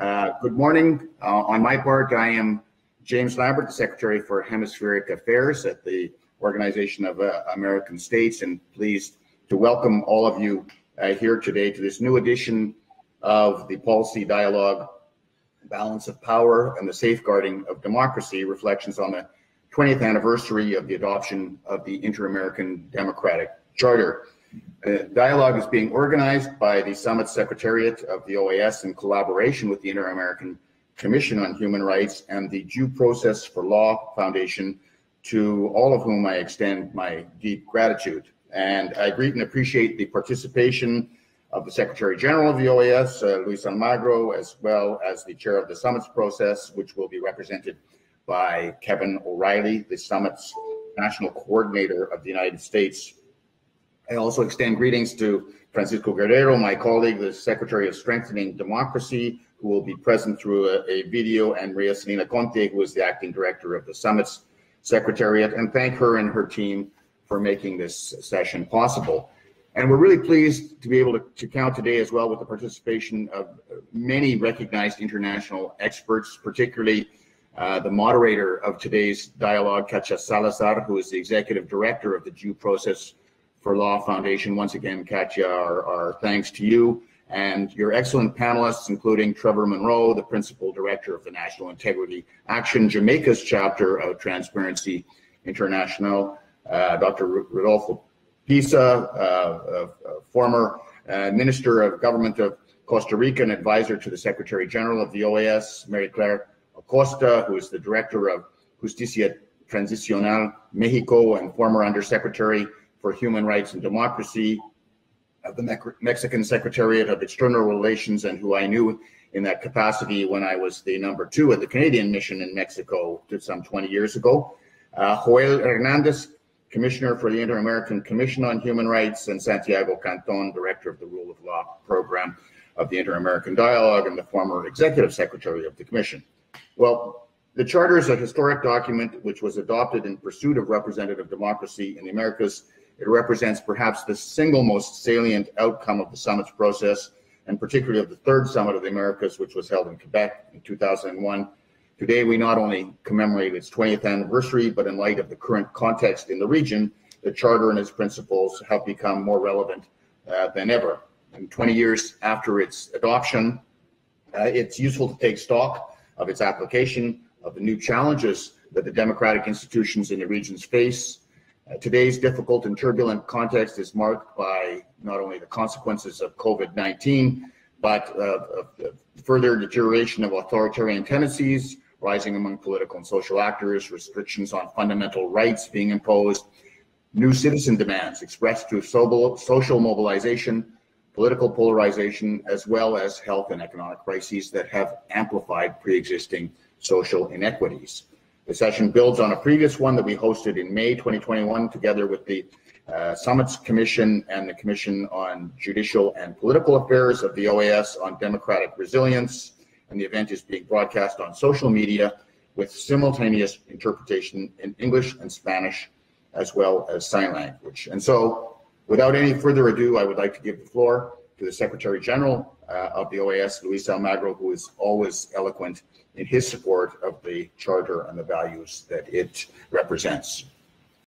Uh, good morning. Uh, on my part, I am James Lambert, Secretary for Hemispheric Affairs at the Organization of uh, American States, and pleased to welcome all of you uh, here today to this new edition of the Policy Dialogue Balance of Power and the Safeguarding of Democracy Reflections on the 20th anniversary of the adoption of the Inter American Democratic Charter. Dialogue is being organized by the Summit Secretariat of the OAS in collaboration with the Inter American Commission on Human Rights and the Due Process for Law Foundation, to all of whom I extend my deep gratitude. And I greet and appreciate the participation of the Secretary General of the OAS, uh, Luis Almagro, as well as the chair of the summit's process, which will be represented by Kevin O'Reilly, the summit's national coordinator of the United States. I also extend greetings to Francisco Guerrero, my colleague, the Secretary of Strengthening Democracy, who will be present through a, a video, and Maria Celina Conte, who is the acting director of the summit's secretariat, and thank her and her team for making this session possible. And we're really pleased to be able to, to, count today as well with the participation of many recognized international experts, particularly uh, the moderator of today's dialogue, Katya Salazar, who is the executive director of the Due Process for Law Foundation. Once again, Katya, our, our thanks to you and your excellent panelists, including Trevor Munroe, the principal director of the National Integrity Action Jamaica's chapter of Transparency International, uh, Dr. Rodolfo Piza, uh, former uh, Minister of Government of Costa Rica and advisor to the Secretary General of the OAS, Mariclaire Acosta, who is the Director of Justicia Transicional Mexico and former Undersecretary for Human Rights and Democracy of the Mexican Secretariat of External Relations, and who I knew in that capacity when I was the number two at the Canadian mission in Mexico some 20 years ago. Uh, Joel Hernandez, Commissioner for the Inter-American Commission on Human Rights, and Santiago Canton, Director of the Rule of Law Program of the Inter-American Dialogue and the former Executive Secretary of the Commission. Well, the Charter is a historic document which was adopted in pursuit of representative democracy in the Americas. It represents perhaps the single most salient outcome of the summit's process, and particularly of the third summit of the Americas, which was held in Quebec in 2001. Today, we not only commemorate its 20th anniversary, but in light of the current context in the region, the Charter and its principles have become more relevant uh, than ever. And 20 years after its adoption, uh, it's useful to take stock of its application, of the new challenges that the democratic institutions in the regions face. Uh, today's difficult and turbulent context is marked by not only the consequences of COVID 19, but uh, further deterioration of authoritarian tendencies rising among political and social actors, restrictions on fundamental rights being imposed, new citizen demands expressed through social mobilization, political polarization, as well as health and economic crises that have amplified pre-existing social inequities. The session builds on a previous one that we hosted in May 2021 together with the uh, Summits Commission and the Commission on Judicial and Political Affairs of the OAS on Democratic Resilience. And the event is being broadcast on social media with simultaneous interpretation in English and Spanish, as well as sign language. And so Without any further ado, I would like to give the floor to the Secretary General uh, of the OAS, Luis Almagro, who is always eloquent in his support of the Charter and the values that it represents.